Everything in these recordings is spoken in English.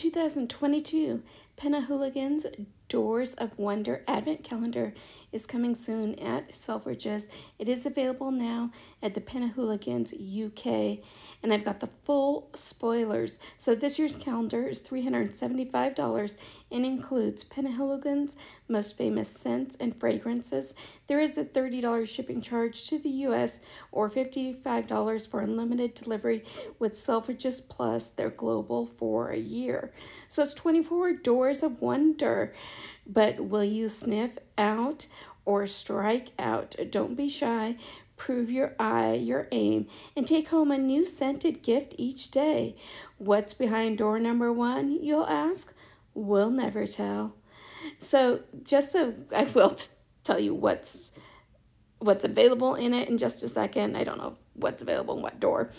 2022 Hooligans Doors of Wonder Advent Calendar is coming soon at Selfridges. It is available now at the Hooligans UK, and I've got the full spoilers. So this year's calendar is $375 and includes Hooligans most famous scents and fragrances. There is a $30 shipping charge to the US or $55 for unlimited delivery with Selfridges Plus. They're global for a year. So it's 24 doors of wonder. But will you sniff out or strike out? Don't be shy. Prove your eye, your aim, and take home a new scented gift each day. What's behind door number one, you'll ask? We'll never tell. So, just so I will tell you what's what's available in it in just a second. I don't know what's available in what door.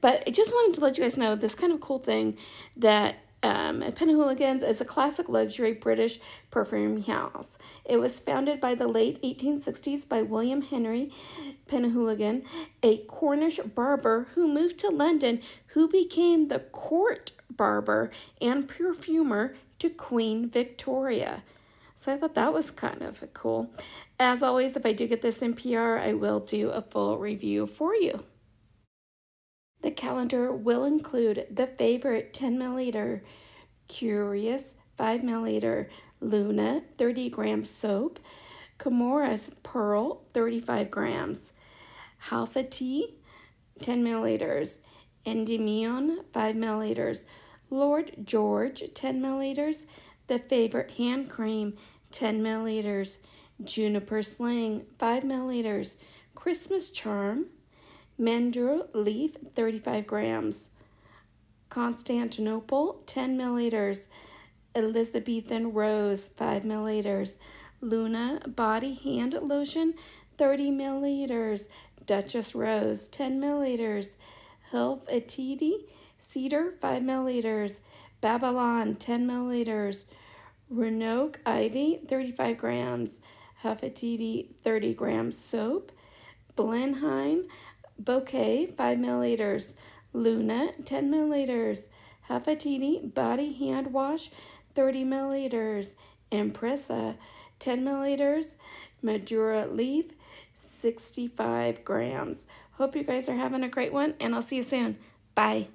But I just wanted to let you guys know this kind of cool thing that um, Penhaligon's is a classic luxury British perfume house. It was founded by the late 1860s by William Henry Penhaligon, a Cornish barber who moved to London, who became the court barber and perfumer to Queen Victoria. So I thought that was kind of cool. As always, if I do get this in PR, I will do a full review for you. The calendar will include the favorite 10 milliliter Curious 5 milliliter Luna 30 gram soap, Camora's Pearl 35 grams, Halfeti 10 milliliters, Endymion 5 milliliters, Lord George 10 milliliters, The Favorite Hand Cream 10 milliliters, Juniper Sling 5 milliliters, Christmas Charm Mandurl leaf, 35 grams. Constantinople, 10 milliliters. Elizabethan rose, 5 milliliters. Luna body hand lotion, 30 milliliters. Duchess rose, 10 milliliters. Halfeti cedar, 5 milliliters. Babylon, 10 milliliters. Roanoke ivy, 35 grams. Halfeti, 30 grams soap. Blenheim, Bouquet, 5 milliliters. Luna, 10 milliliters. Halfeti Body Hand Wash, 30 milliliters. Empressa, 10 milliliters. Madura Leaf, 65 grams. Hope you guys are having a great one, and I'll see you soon. Bye.